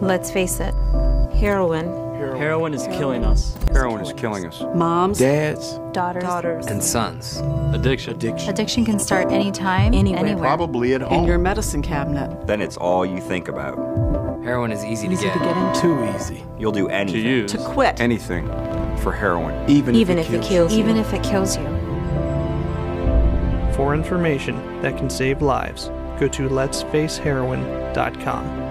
Let's face it heroin. Heroin is killing us. Heroin is killing us. Moms, Dads, Daughters. daughters, and sons. Addiction. addiction. Addiction can start anytime, Anywhere. anywhere. Probably at home. in your medicine cabinet. Then it's all you think about. Heroin is easy, Easy to to get. in. Too easy. You'll do anything To use. To quit. Anything for heroin. Even, Even if if it it kills. kills you. Even if it kills you. For information that can save lives, go to letsfaceheroin.com.